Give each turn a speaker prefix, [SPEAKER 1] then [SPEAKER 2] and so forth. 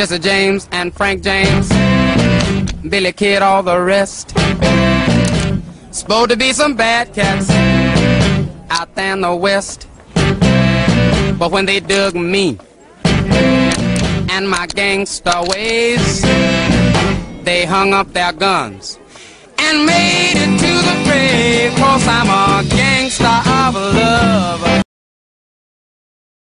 [SPEAKER 1] Jesse James and Frank James, Billy Kid, all the rest. Supposed to be some bad cats out there in the west. But when they dug me and my gangster ways, they hung up their guns and made it to the grave. Cause I'm a.